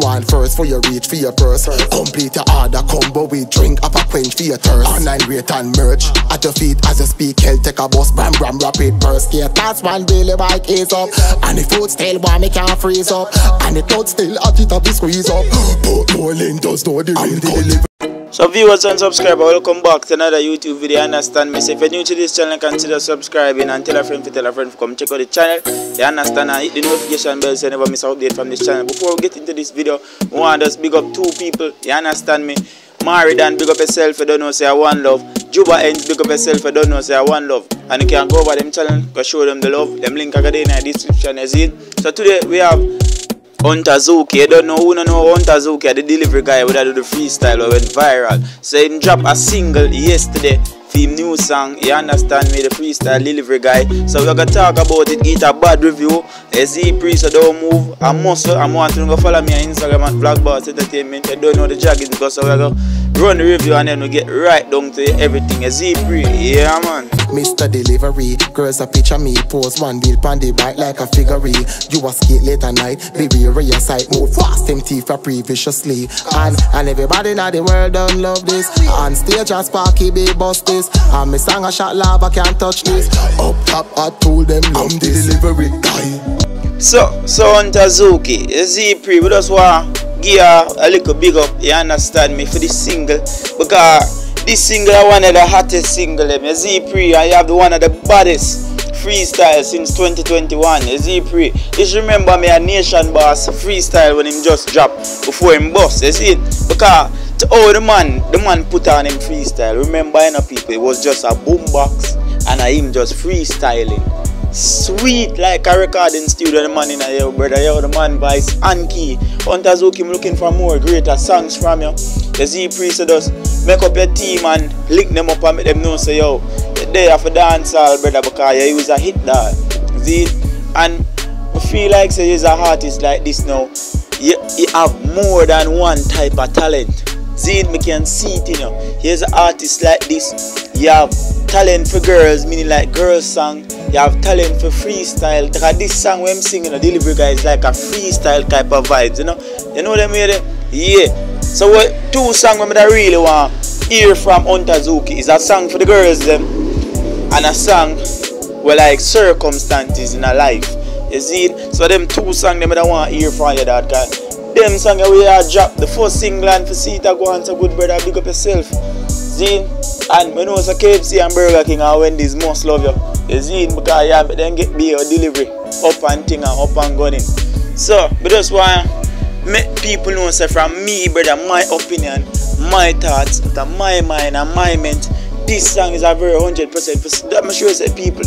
One first for your reach for your purse. Complete your order combo with drink up a quench for your thirst. Online rate and merch at your feet as you speak. Hell take a bus, bram bram rapid burst. Yeah, that's one really bike is up. And the food still warm, it can't freeze up. And the thought still hot, it up, the squeeze up. But lane does know the real delivery. So viewers and subscribers, welcome back to another YouTube video. Understand me? So if you're new to this channel, consider subscribing and tell a friend to tell a friend to come check out the channel. You understand and hit the notification bell so you never miss an update from this channel. Before we get into this video, we want to just big up two people. You understand me? Maridan, big up yourself, you don't know, say I one love. Jubba Endz, big up yourself, you don't know, say I one love. And you can go over them channel, go show them the love. Them link I got in the description, you see? So today we have Huntazuki, you don't know who don't know Huntazuki, the delivery guy who do the freestyle who went viral. So he dropped a single yesterday him new song, you understand me, the freestyle delivery guy. So we're gonna talk about it, get a bad review. See, pre so don't move. I must I'm want to go follow me on Instagram at Vlogboss Entertainment. You don't know the jogging because so we're gonna run the review and then we get right down to everything. You see, pre, yeah man. Mr. Delivery, girls a picture me, pose one deal pan the right like a figurine. You a skate late at night, beware of your sight, move fast, them teeth are previously. And and everybody in the world don't love this. On stage and Sparky be bust this. And me song a shot lava can't touch this. Up top I told them I'm the delivery guy. So, so Huntazuki, you see, pre, we just want give a little big up, you understand me, for this single. Because this single one of the hottest single, them. pre, I have the one of the baddest freestyle since 2021, you pre. Just remember me a Nation Boss freestyle when him just dropped before him boss, you see, because to all the man, the man put on him freestyle. Remember, you know, people, it was just a boombox and a him just freestyling sweet like a recording studio the man in a brother yo the man voice Anki. key Huntazuki looking for more greater songs from you the Z priest just make up your team and link them up and make them know say yo you're there for dance all brother because you use a hit that Z and I feel like say you're an artist like this now you, you have more than one type of talent See, me can see it, you know. Here's an artist like this. You have talent for girls, meaning like girls song. You have talent for freestyle. Because this song when I'm singing, the delivery guy is like a freestyle type of vibes, you know. You know them here? Yeah. So what two songs I really want to hear from Hunter is a song for the girls them and a song where like circumstances in a life. You see? So them two songs them I want to hear from you that guy. Them song we are drop the first single and for see it go on so good brother big up yourself. See? And we know so KFC and Burger King and Wendy's must love you. You see because yeah then get be your delivery up and thing and up and going. So but just want make people know say from me brother my opinion, my thoughts, to my mind and my ment, this song is a very hundred percent for I'm sure say people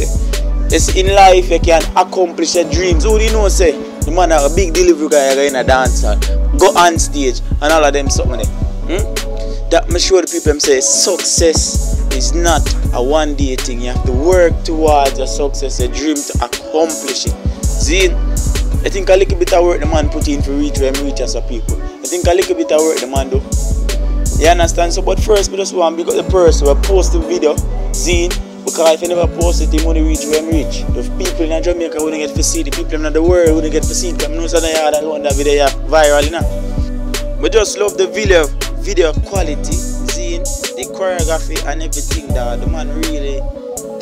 it's in life you can accomplish your dreams. Who do you know say the man a big delivery guy in a dancer, go on stage and all of them something. Hmm? That me sure the people them say success is not a one day thing. You have to work towards a success, a dream to accomplish it. See, I think a little bit of work the man put in for reach where reach as a people. I think a little bit of work the man do. You understand? So but first we just want to the person who post the video, see because if you never post it, you money reach where I'm reach. The people in Jamaica wouldn't get to see the people in the world wouldn't get to see. Because I know that yard that video viral, you know. But just love the video, video quality, seeing the choreography and everything that the man really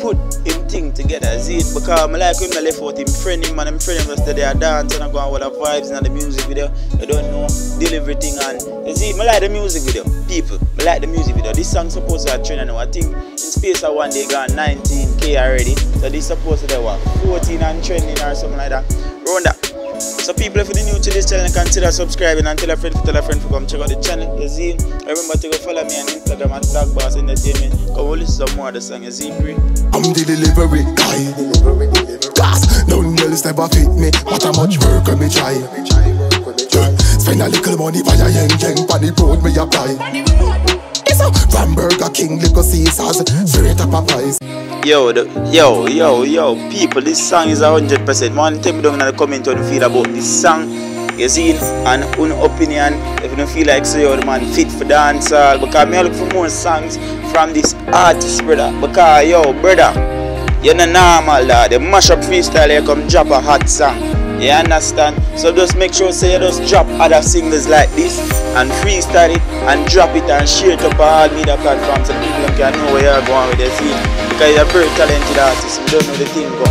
put him thing together. See it because I like him I left out him friend him and him friend him just there dance and I go on with the vibes and the music video. I don't know delivery thing and you see I like the music video. People, I like the music video. This song supposed to have trend now. I think in space of one day got 19k already. So this supposed to be what 14 and trending or something like that. Round that. So people if you're new to this channel consider subscribing and tell a friend to tell a friend to come check out the channel. You see? Remember to go follow me on Instagram at Vlogboss Entertainment. Come on listen some more of the song, you see. I'm the delivery guy. Cause none else never fit me. What a much work when me try. Spend a little money buy a yen yen Pan the road me apply. It's a from King, little Caesars, straight up Popeyes. Yo, the, yo, yo, yo, people, this song is a hundred percent. Man, tell me down in the comment how you feel about this song. You see, and un opinion, if you don't feel like say, yo, the man fit for dancehall, because I look for more songs from this artist, brother. Because, yo, brother, you're not normal, dad. The mashup freestyle, you come drop a hot song. You understand? So just make sure say you just drop other singles like this and freestyle it and drop it and share it up on all media platforms so people can know where you're going with the scene. Because you're a very talented artist, you don't know the thing go.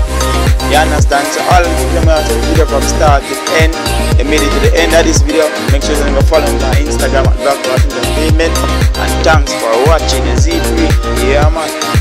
You understand? So all of them out the video from start to end. You made it to the end of this video. Make sure you follow me on Instagram at Black Entertainment. And thanks for watching the Z3. Yeah man.